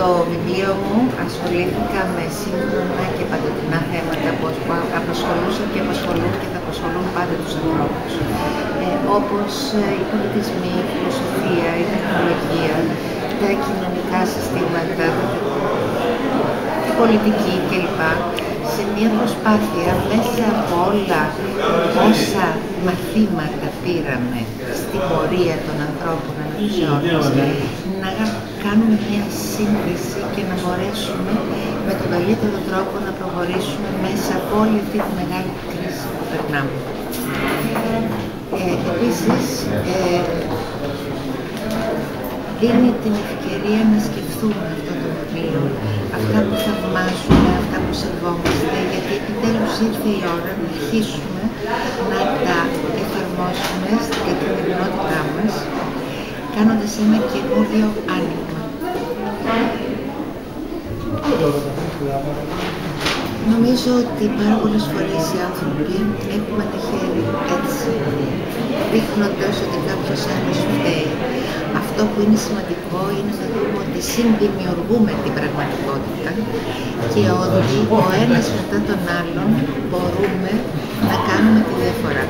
Στο βιβλίο μου ασχολήθηκα με σύγχρονα και παντοτινά θέματα που απασχολούσαν και απασχολούν και θα απασχολούν πάντα τους ανθρώπους. Ε, όπως ε, οι πολιτισμοί, η φιλοσοφία, η τεχνολογία, τα κοινωνικά συστήματα, η πολιτική κλπ. Σε μια προσπάθεια μέσα από όλα όσα μαθήματα πήραμε στην πορεία των ανθρώπων αναπτυσσόντας, να κάνουμε μια σύγκριση και να μπορέσουμε με τον καλύτερο τρόπο να προχωρήσουμε μέσα από όλη αυτή τη μεγάλη κρίση που περνάμε. Ε, επίσης, ε, δίνει την ευκαιρία να σκεφτούμε αυτό το βιβλίο, αυτά που θαυμάζουμε, αυτά που σεβόμαστε, γιατί επιτέλους ήρθε η ώρα να αρχίσουμε να τα εφαρμόσουμε στην καθημερινότητά μας, κάνοντας ένα καινούριο άνοιγμα. Νομίζω ότι πάρα πολλές φορές οι άνθρωποι έχουμε τα χέρια έτσι, δείχνοντας ότι κάποιος άλλος φταίει. Αυτό που είναι σημαντικό είναι να δούμε ότι συνδημιουργούμε την πραγματικότητα και ότι ο ένας μετά τον άλλον μπορούμε να κάνουμε τη διαφορά.